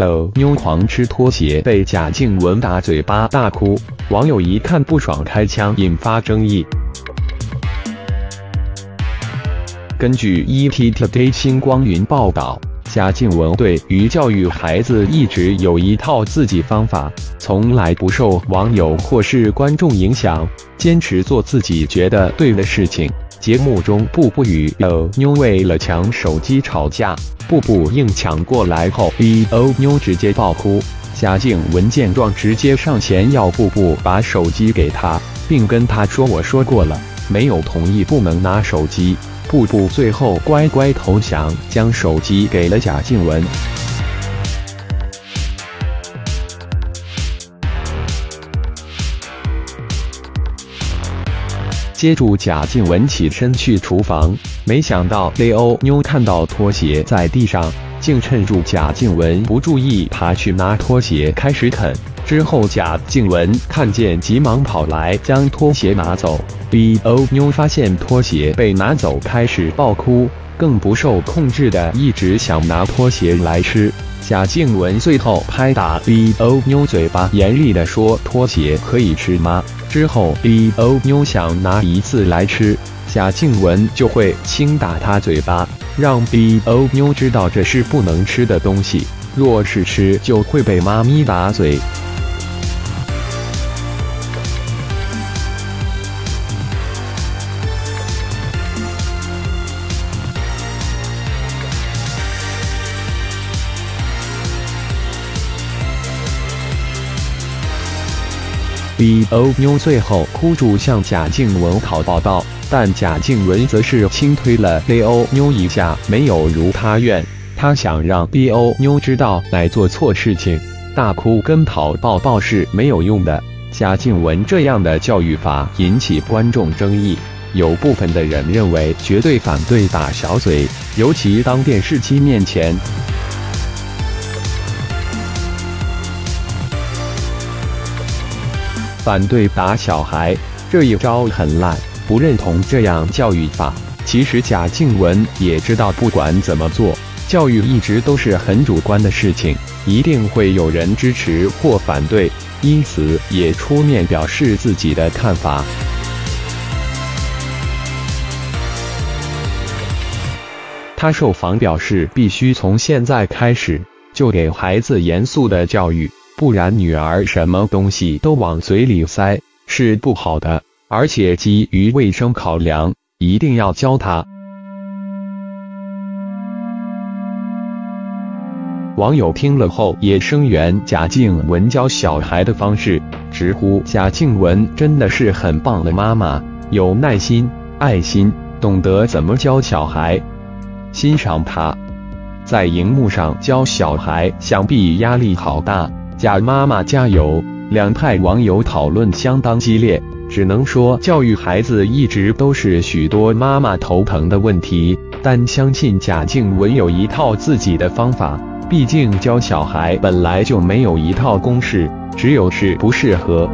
抖妞狂吃拖鞋被贾静雯打嘴巴大哭，网友一看不爽开枪，引发争议。根据 ETtoday 星光云报道，贾静雯对于教育孩子一直有一套自己方法，从来不受网友或是观众影响，坚持做自己觉得对的事情。节目中，步步与欧妞为了抢手机吵架，步步硬抢过来后，欧妞直接爆哭。贾静雯见状，直接上前要步步把手机给他，并跟他说：“我说过了，没有同意不能拿手机。”步步最后乖乖投降，将手机给了贾静雯。接住贾静雯起身去厨房，没想到雷欧妞看到拖鞋在地上，竟趁住贾静雯不注意爬去拿拖鞋开始啃。之后贾静雯看见，急忙跑来将拖鞋拿走。B O 妞发现拖鞋被拿走，开始爆哭，更不受控制的一直想拿拖鞋来吃。贾静雯最后拍打 B O 妞嘴巴，严厉的说：“拖鞋可以吃吗？”之后，B O 妞想拿一次来吃，贾静雯就会轻打她嘴巴，让 B O 妞知道这是不能吃的东西，若是吃就会被妈咪打嘴。B O 妞最后哭住向贾静雯讨报道，但贾静雯则是轻推了 B O 妞一下，没有如他愿。他想让 B O 妞知道来做错事情，大哭跟讨抱抱是没有用的。贾静雯这样的教育法引起观众争议，有部分的人认为绝对反对打小嘴，尤其当电视机面前。反对打小孩这一招很烂，不认同这样教育法。其实贾静雯也知道，不管怎么做，教育一直都是很主观的事情，一定会有人支持或反对，因此也出面表示自己的看法。他受访表示，必须从现在开始就给孩子严肃的教育。不然，女儿什么东西都往嘴里塞是不好的，而且基于卫生考量，一定要教她。网友听了后也声援贾静雯教小孩的方式，直呼贾静雯真的是很棒的妈妈，有耐心、爱心，懂得怎么教小孩，欣赏她在荧幕上教小孩，想必压力好大。贾妈妈加油！两派网友讨论相当激烈，只能说教育孩子一直都是许多妈妈头疼的问题。但相信贾静雯有一套自己的方法，毕竟教小孩本来就没有一套公式，只有适不适合。